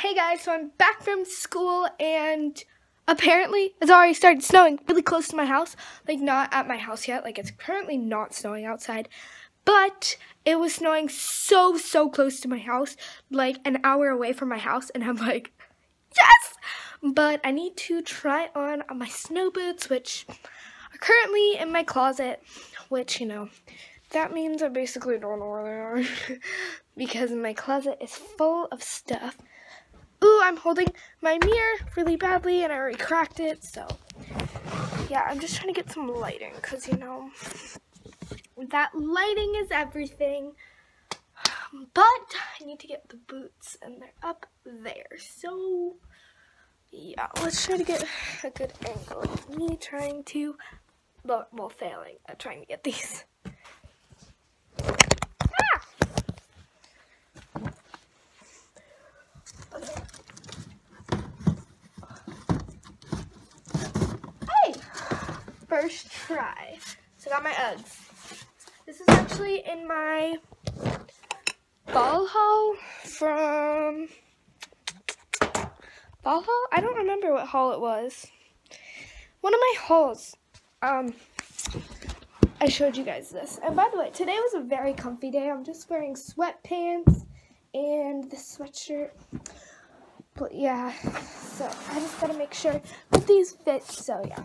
Hey guys, so I'm back from school and apparently it's already started snowing really close to my house. Like not at my house yet, like it's currently not snowing outside. But it was snowing so, so close to my house, like an hour away from my house, and I'm like, yes! But I need to try on my snow boots, which are currently in my closet, which, you know, that means I basically don't know where they are because my closet is full of stuff. I'm holding my mirror really badly and I already cracked it, so yeah, I'm just trying to get some lighting because, you know, that lighting is everything. But I need to get the boots and they're up there. So, yeah, let's try to get a good angle of me trying to, well failing at trying to get these. first try. I got my Uggs. This is actually in my ball haul from ball haul? I don't remember what haul it was. One of my hauls. Um, I showed you guys this. And by the way, today was a very comfy day. I'm just wearing sweatpants and this sweatshirt. But yeah, so I just gotta make sure that these fit. So yeah.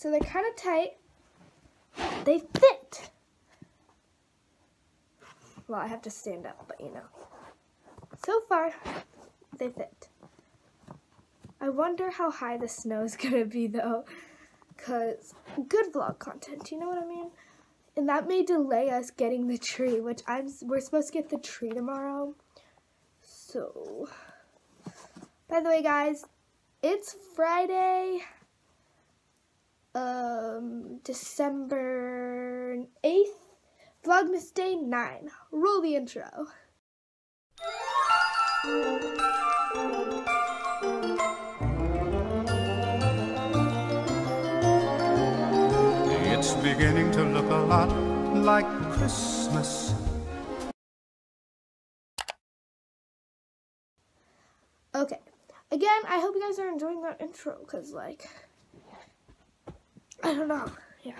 so they're kind of tight. They fit. Well, I have to stand up, but you know. So far, they fit. I wonder how high the snow is going to be, though. Because good vlog content, you know what I mean? And that may delay us getting the tree, which I'm we're supposed to get the tree tomorrow. So, by the way, guys, it's Friday um, December 8th, Vlogmas Day 9. Roll the intro. It's beginning to look a lot like Christmas. Okay. Again, I hope you guys are enjoying that intro because, like, I don't know. Yeah.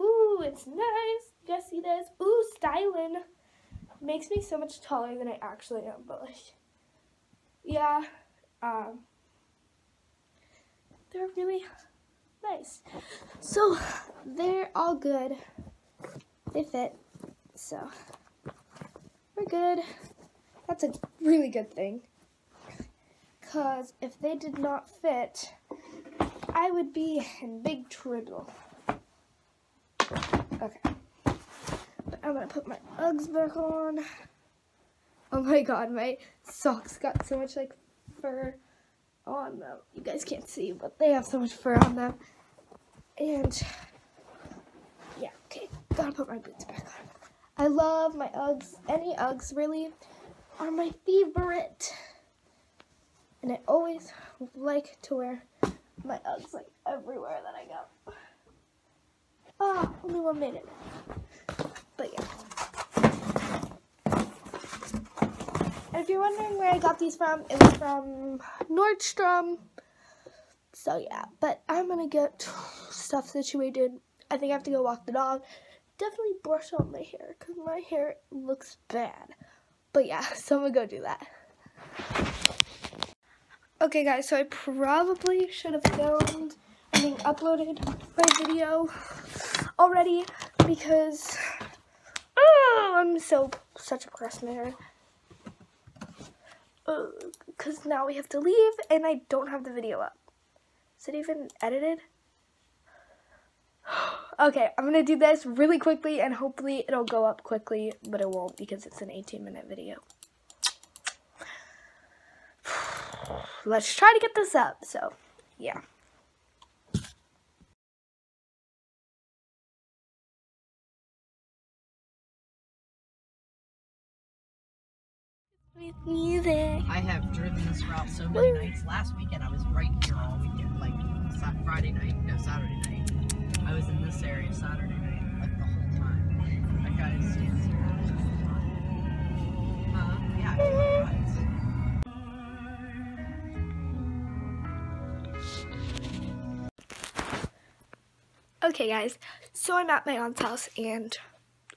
Ooh, it's nice. You guys see this? Ooh, styling. Makes me so much taller than I actually am, but like, yeah. Um, they're really nice. So, they're all good. They fit. So, we're good. That's a really good thing. Because if they did not fit, I would be in big trouble. Okay. But I'm gonna put my Uggs back on. Oh my god, my socks got so much like fur on them. You guys can't see, but they have so much fur on them. And yeah, okay, gotta put my boots back on. I love my Uggs. Any Uggs really are my favorite. And I always like to wear my Uggs like everywhere that I go. Ah, only one minute. But yeah. And if you're wondering where I got these from, it was from Nordstrom. So yeah, but I'm gonna get stuff situated. I think I have to go walk the dog. Definitely brush out my hair because my hair looks bad. But yeah, so I'm gonna go do that. Okay guys, so I probably should have filmed I mean uploaded my video already because oh, I'm so such a procrastinator. Because uh, now we have to leave and I don't have the video up. Is it even edited? okay, I'm going to do this really quickly and hopefully it'll go up quickly, but it won't because it's an 18 minute video. Let's try to get this up, so yeah. With music. I have driven this route so many nights. Last weekend I was right here all weekend, like Friday night, no Saturday night. I was in this area Saturday night, like the whole time. That guy stands here all the time. Uh, yeah, Okay guys, so I'm at my aunt's house and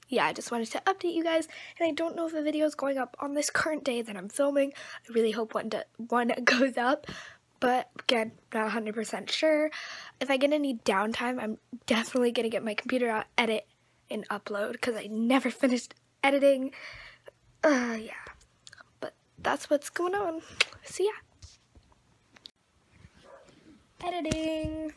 yeah, I just wanted to update you guys. And I don't know if the video is going up on this current day that I'm filming. I really hope one, one goes up. But again, not 100% sure. If I get any downtime, I'm definitely going to get my computer out, edit, and upload. Because I never finished editing. Uh, yeah. But that's what's going on. So yeah. Editing.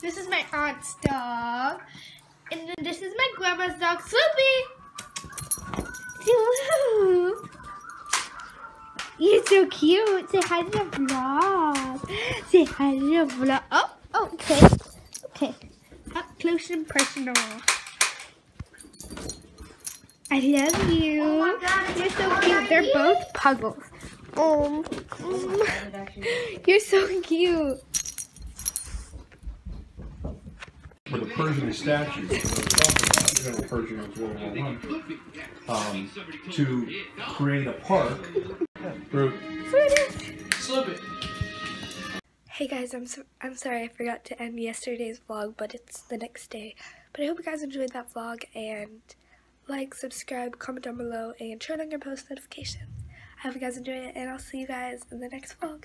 This is my aunt's dog. And then this is my grandma's dog, Sloopy. Sloop. You're so cute. Say hi to the vlog. Say hi to the vlog. Oh, oh, okay. Okay. Up close and personal. I love you. Oh God, You're so cute. They're both puggles. Oh, you're so cute. for the Persian statutes that we Middle Persian was World War One, um, to create a park. Hey guys, I'm so, I'm sorry I forgot to end yesterday's vlog, but it's the next day. But I hope you guys enjoyed that vlog and like, subscribe, comment down below, and turn on your post notifications. I hope you guys enjoyed it, and I'll see you guys in the next vlog.